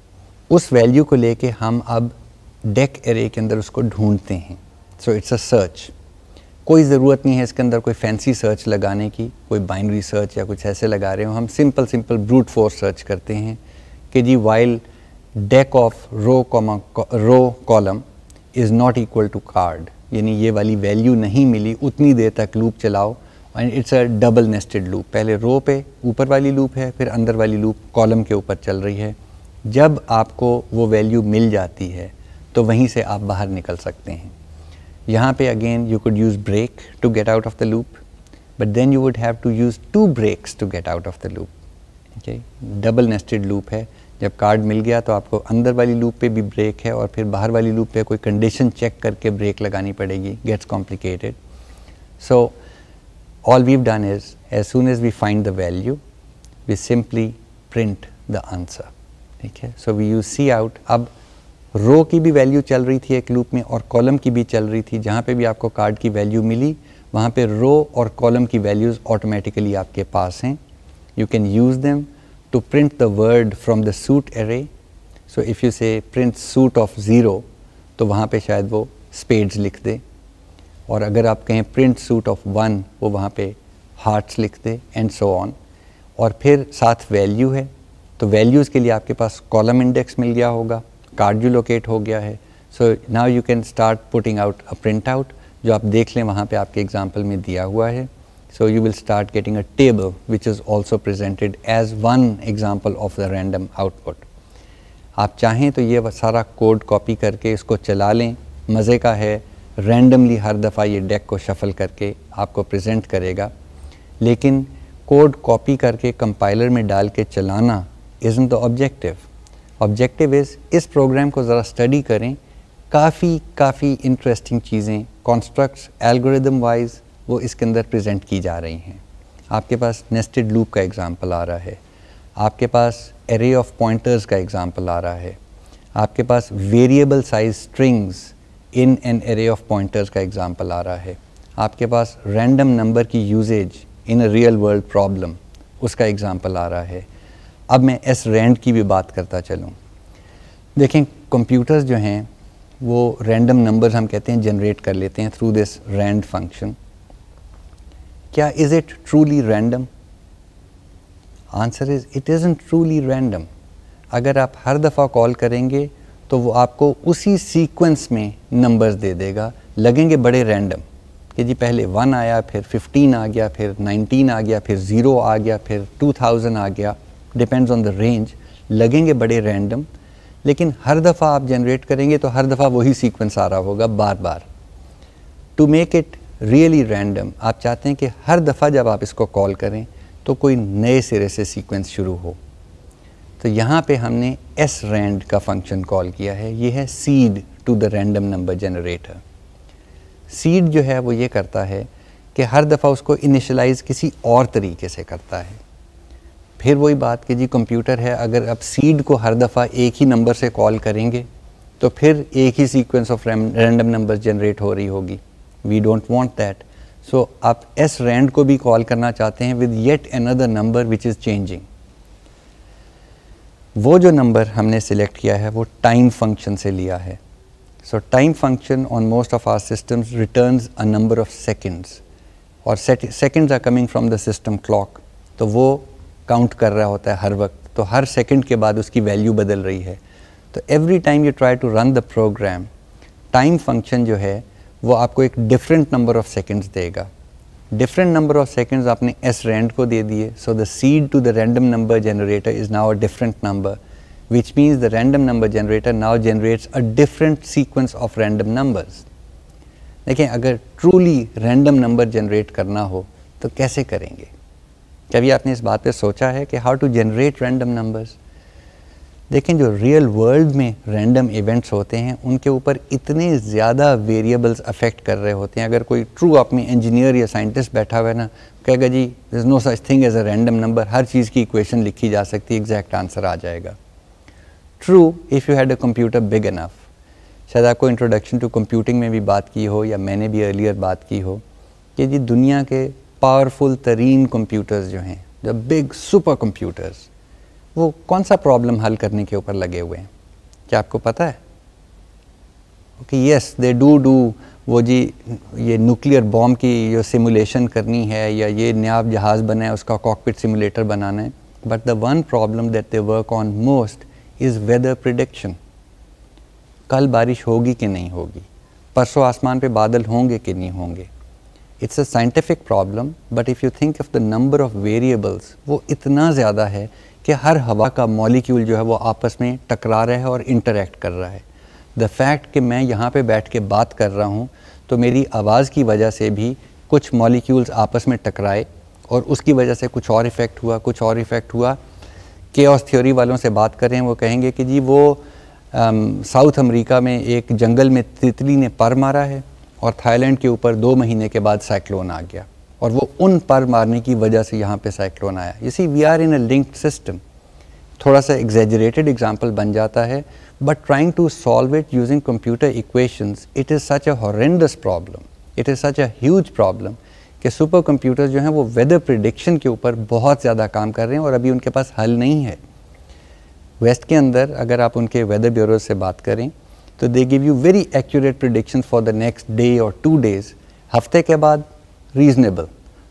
उस value को लेके हम अब deck array के अंदर उसको ढूंढते हैं। सो इट्स अ सर्च कोई ज़रूरत नहीं है इसके अंदर कोई फैंसी सर्च लगाने की, कोई बाइनरी सर्च या कुछ ऐसे लगा रहे हो। हम simple simple brute force search करते हैं कि जी while deck of row comma row column is not equal to card यानी ये वाली वैल्यू नहीं मिली, उतनी देर तक लूप चलाओ। And it's a double nested loop पहले रो पे ऊपर वाली लूप है, फिर अंदर वाली लूप कॉलम के ऊपर चल रही है। जब आपको वो वैल्यू मिल जाती है तो वहीं से आप बाहर निकल सकते हैं। यहाँ पे again you could use break to get out of the loop but then you would have to use two breaks to get out of the loop okay double nested loop है। जब कार्ड मिल गया तो आपको अंदर वाली loop पे भी break है और फिर बाहर वाली लूप पे कोई कंडीशन चेक करके ब्रेक लगानी पड़ेगी। Gets complicated so all we've done is, as soon as we find the value, we simply print the answer. ठीक है? So we you see out अब रो की भी वैल्यू चल रही थी एक लूप में और कॉलम की भी चल रही थी। जहाँ पे भी आपको कार्ड की वैल्यू मिली, वहाँ पे रो और कॉलम की वैल्यूज़ ऑटोमेटिकली आपके पास हैं। You can use them to print the word from the suit array so if you say print suit of zero तो वहाँ पे शायद वो स्पेड्स लिख दे। और अगर आप कहें प्रिंट सूट ऑफ़ वन वो वहाँ पे हार्ट्स लिख दे एंड सो ऑन और फिर साथ वैल्यू है। तो वैल्यूज़ के लिए आपके पास कॉलम इंडेक्स मिल गया होगा कार्ड लोकेट हो गया है। So now you can start putting out a print out जो आप देख लें वहाँ पे आपके एग्ज़ाम्पल में दिया हुआ है। So you will start getting a table which is also presented as one example of the random output आप चाहें तो ये सारा कोड कॉपी करके इसको चला लें। मज़े का है रैंडमली हर दफ़ा ये डेक को शफल करके आपको प्रेजेंट करेगा। लेकिन कोड कॉपी करके कंपाइलर में डाल के चलाना isn't the objective. Objective is, इस प्रोग्राम को ज़रा स्टडी करें, काफ़ी काफ़ी इंटरेस्टिंग चीज़ें कॉन्स्ट्रक्ट्स एल्गोरिदम वाइज वो इसके अंदर प्रेजेंट की जा रही हैं। आपके पास नेस्टेड लूप का एग्जांपल आ रहा है। आपके पास एरे ऑफ़ पॉइंटर्स का एग्जांपल आ रहा है। आपके पास variable size strings in an array of pointers का एग्जांपल आ रहा है। आपके पास रैंडम नंबर की usage in a real world problem उसका एग्जांपल आ रहा है। अब मैं एस रैंड की भी बात करता चलूँ। देखें कंप्यूटर्स जो हैं, वो रैंडम नंबर्स हम कहते हैं जनरेट कर लेते हैं थ्रू दिस रैंड फ़ंक्शन क्या is it truly random answer is it isn't truly random अगर आप हर दफ़ा कॉल करेंगे तो वो आपको उसी सीक्वेंस में नंबर्स दे देगा। लगेंगे बड़े रैंडम कि जी पहले वन आया, फिर फिफ्टीन आ गया, फिर नाइनटीन आ गया, फिर ज़ीरो आ गया, फिर टू थाउज़ेंड आ गया। डिपेंड्स ऑन द रेंज लगेंगे बड़े रैंडम लेकिन हर दफ़ा आप जनरेट करेंगे तो हर दफ़ा वही सीक्वेंस आ रहा होगा बार बार। To make it really random आप चाहते हैं कि हर दफ़ा जब आप इसको कॉल करें तो कोई नए सिरे से सीक्वेंस शुरू हो। तो यहाँ पे हमने एस रैंड का फ़ंक्शन कॉल किया है। ये है seed to the random number generator seed जो है वो ये करता है कि हर दफ़ा उसको इनिशलाइज किसी और तरीके से करता है। फिर वही बात कि जी कंप्यूटर है, अगर आप सीड को हर दफ़ा एक ही नंबर से कॉल करेंगे तो फिर एक ही sequence of random number generate हो रही होगी। We don't want that so आप एस रैंड को भी कॉल करना चाहते हैं with yet another number which is changing वो जो नंबर हमने सिलेक्ट किया है, वो टाइम फ़ंक्शन से लिया है। So time function on most of our systems returns a number of seconds और seconds are coming from the system clock तो वो काउंट कर रहा होता है हर वक्त। तो हर सेकंड के बाद उसकी वैल्यू बदल रही है। तो every time you try to run the program time function जो है, वो आपको एक डिफरेंट नंबर ऑफ़ सेकंड्स देगा। डिफरेंट नंबर ऑफ़ सेकंड्स आपने एस रेंड को दे दिए। So the seed to the random number generator is now a different number which means the random number generator now generates a different sequence of random numbers देखें अगर truly random number generate करना हो तो कैसे करेंगे? कभी आपने इस बात पे सोचा है कि how to generate random numbers देखें, जो रियल वर्ल्ड में रैंडम इवेंट्स होते हैं, उनके ऊपर इतने ज़्यादा वेरिएबल्स अफेक्ट कर रहे होते हैं। अगर कोई ट्रू आप में इंजीनियर या साइंटिस्ट बैठा हुआ है ना, कहेगा, जी is no such thing as a random number हर चीज़ की इक्वेशन लिखी जा सकती है एग्जैक्ट आंसर आ जाएगा। True if you had a computer big enough शायद आपको इंट्रोडक्शन टू कंप्यूटिंग में भी बात की हो या मैंने भी अर्लियर बात की हो कि जी, दुनिया के पावरफुल तरीन कंप्यूटर्स जो हैं जो बिग सुपर कंप्यूटर्स वो कौन सा प्रॉब्लम हल करने के ऊपर लगे हुए हैं? क्या आपको पता है? Okay yes they do do वो जी, ये न्यूक्लियर बॉम्ब की जो सिमुलेशन करनी है, या ये नया जहाज़ बना है, उसका कॉकपिट सिमुलेटर बनाना है but the one problem that they work on most is weather prediction कल बारिश होगी कि नहीं होगी? परसों आसमान पे बादल होंगे कि नहीं होंगे? It's a scientific problem but if you think of the number of variables वो इतना ज़्यादा है कि हर हवा का मॉलिक्यूल जो है वो आपस में टकरा रहा है और इंटरेक्ट कर रहा है। द फैक्ट कि मैं यहाँ पे बैठ के बात कर रहा हूँ तो मेरी आवाज़ की वजह से भी कुछ मॉलिक्यूल्स आपस में टकराए और उसकी वजह से कुछ और इफ़ेक्ट हुआ, कुछ और इफ़ेक्ट हुआ। केओस थ्योरी वालों से बात करें वो कहेंगे कि जी वो साउथ अमेरिका में एक जंगल में तितली ने पर मारा है। और थाईलैंड के ऊपर दो महीने के बाद साइक्लोन आ गया। और वो उन पर मारने की वजह से यहाँ पे साइक्लोन आया। इसी we are in a linked system थोड़ा सा एग्जेजरेटेड एग्ज़ाम्पल बन जाता है but trying to solve it using computer equations it is such a horrendous problem it is such a huge problem कि सुपर कंप्यूटर जो हैं, वो वेदर प्रिडिक्शन के ऊपर बहुत ज़्यादा काम कर रहे हैं और अभी उनके पास हल नहीं है। वेस्ट के अंदर अगर आप उनके वेदर ब्यूरो से बात करें तो they give you very accurate prediction for the next day और टू डेज़ हफ़्ते के बाद रीजनेबल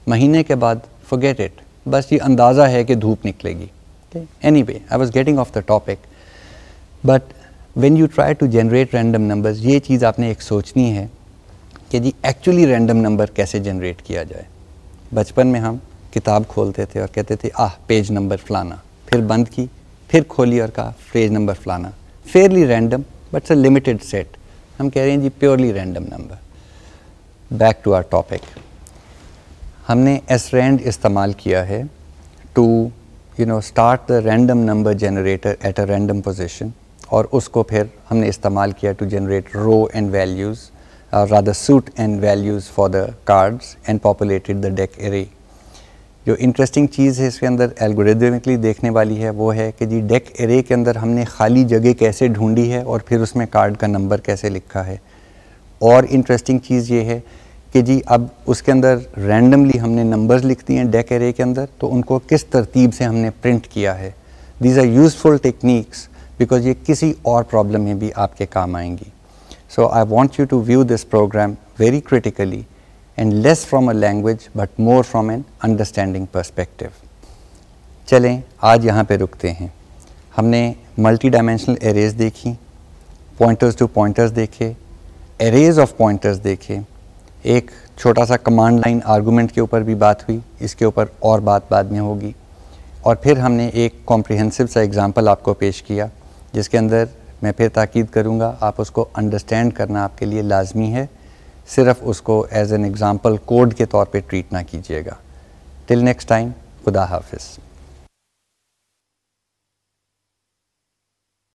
महीने के बाद फॉरगेट इट बस ये अंदाज़ा है कि धूप निकलेगी. Anyway I was getting off the topic but when you try to generate random numbers ये चीज़ आपने एक सोचनी है कि जी एक्चुअली रैंडम नंबर कैसे जनरेट किया जाए? बचपन में हम किताब खोलते थे और कहते थे, आह पेज नंबर फलाना. फिर बंद की, फिर खोली और कहा पेज नंबर फलाना. Fairly random but a limited set हम कह रहे हैं जी purely random number back to our topic हमने एस रैंड इस्तेमाल किया है to you know start the random number generator at a random position और उसको फिर हमने इस्तेमाल किया to generate row and values rather suit and values for the cards and populated the deck array जो इंटरेस्टिंग चीज़ है इसके अंदर एल्गोरिदमिकली देखने वाली है, वो है कि जी डेक एरे के अंदर हमने खाली जगह कैसे ढूंढी है और फिर उसमें कार्ड का नंबर कैसे लिखा है। और इंटरेस्टिंग चीज़ ये है कि जी अब उसके अंदर रैंडमली हमने नंबर्स लिख दिए हैं डेक एरे के अंदर तो उनको किस तरतीब से हमने प्रिंट किया है। These are useful techniques because ये किसी और प्रॉब्लम में भी आपके काम आएँगी। So I want you to view this program very critically and less from a language but more from an understanding perspective चलें, आज यहाँ पे रुकते हैं। हमने मल्टी डायमेंशनल एरेज देखी पॉइंटर्स टू पॉइंटर्स देखे एरेज ऑफ़ पॉइंटर्स देखे। एक छोटा सा कमांड लाइन आर्गूमेंट के ऊपर भी बात हुई, इसके ऊपर और बात बाद में होगी। और फिर हमने एक कॉम्प्रिहेंसिव सा एग्ज़ाम्पल आपको पेश किया, जिसके अंदर मैं फिर ताकीद करूँगा, आप उसको अंडरस्टैंड करना आपके लिए लाजमी है। सिर्फ़ उसको एज एन एग्ज़ाम्पल कोड के तौर पे ट्रीट ना कीजिएगा। टिल नेक्स्ट टाइम खुदा हाफिज़।